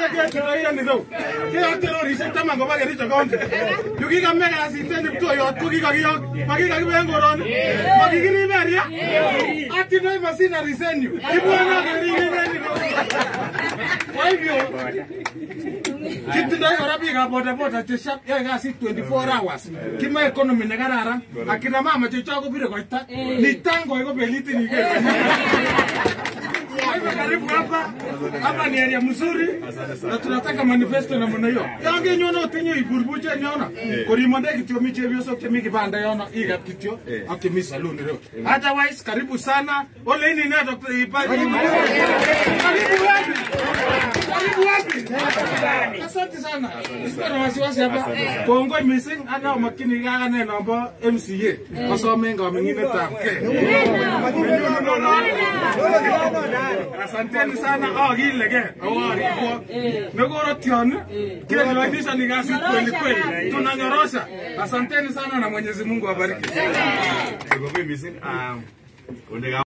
terorisiek ketindoi en ireu. Keyok terorisiek taman koba Kericho County. Yu kikame kasit en Kiptoiyot ko kikakiyok. Makikakibe koroni. Makikiribe ria. Atindoi machineries en yu. Kibwone keribin en ireu. Kwa hivyo kitindoi kora biikab bodaboda cheshap yoe kasit 24 hours kimoe economy nekararan akina mama chechok kobire koita nitangoi kobelitin ko iker karibu hapa. Hapa ni area mzuri na tunataka manifesto na namna hiyo. Yange kenyone otinye iburbuche en yono korimonde kityo mi chepyosok kemi kibanda yona iga kitio. Akimi saloon ireu otherwise karibu sana. Ole ini na Dr. Ipaji karibu. Wapi? Karibu wapi? Asante. Sana. Sikuwa na wasiwasi hapa. Kongoi missing. Ana umakini kakane nombo MCA asome kaming'inetab kee asanteni sana. Akilegee awaribwo nekorotyoni kelewanyishani kasit kweli kweli. Tunanyorosha. Asanteni sana na mwenyezi mungu abariki Kongoi missing. Um,